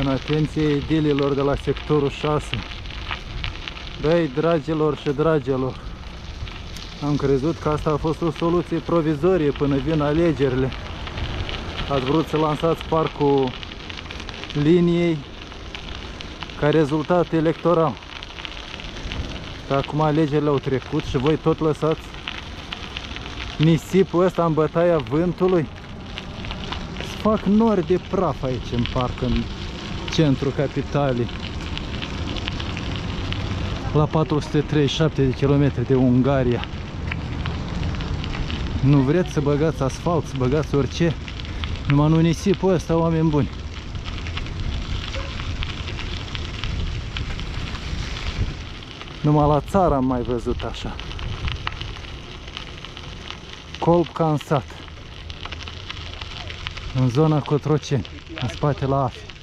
în atenție edililor de la sectorul 6. Băi, dragilor și dragilor, am crezut că asta a fost o soluție provizorie până vin alegerile. Ați vrut să lansați parcul liniei ca rezultat electoral. Dar acum alegerile au trecut și voi tot lăsați nisipul ăsta în bătaia vântului. Să fac nori de praf aici în parc, în centrul capitalii. La 437 de kilometri de Ungaria. Nu vreți să băgați asfalt, să băgați orice? Numai nu nisipul ăsta, oameni buni. Numai la țară am mai văzut așa. Colb ca în sat. În zona Cotroceni, în spate la Afi.